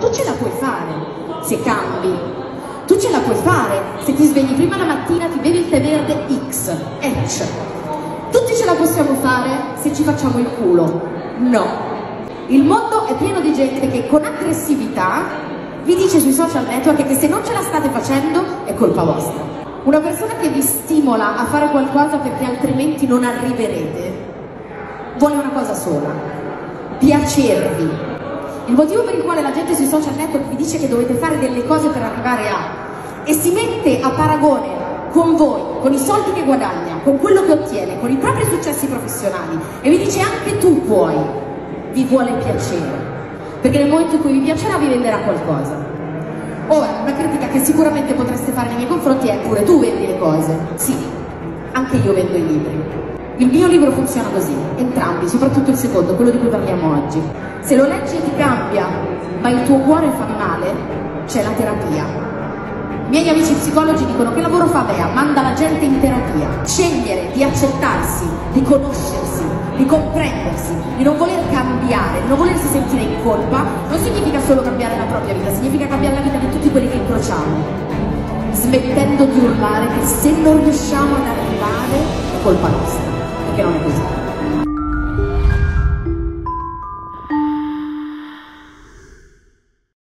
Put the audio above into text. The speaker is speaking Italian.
Tu ce la puoi fare se cambi. Tu ce la puoi fare se ti svegli prima la mattina, ti bevi il tè verde X, Etch. Tutti ce la possiamo fare se ci facciamo il culo. No. Il mondo è pieno di gente che con aggressività vi dice sui social network che se non ce la state facendo è colpa vostra. Una persona che vi stimola a fare qualcosa perché altrimenti non arriverete vuole una cosa sola, piacervi, il motivo per il quale la gente sui social network vi dice che dovete fare delle cose per arrivare a e si mette a paragone con voi, con i soldi che guadagna, con quello che ottiene, con i propri successi professionali e vi dice anche tu puoi, vi vuole piacere. Perché nel momento in cui vi piacerà vi venderà qualcosa. Ora, una critica che sicuramente potreste fare nei miei confronti è pure tu vendi le cose. Sì, anche io vendo i libri. Il mio libro funziona così, entrambi, soprattutto il secondo, quello di cui parliamo oggi. Se lo leggi e ti cambia, ma il tuo cuore fa male, c'è la terapia. I miei amici psicologi dicono che lavoro fa Bea? Manda la gente in terapia. Scegliere di accettarsi, di conoscersi, di comprendersi, di non voler cambiare, di non volersi sentire in colpa, non significa solo cambiare la propria vita, significa cambiare la vita di tutti quelli che incrociamo. Smettendo di urlare che se non riusciamo ad arrivare è colpa nostra perché non è così.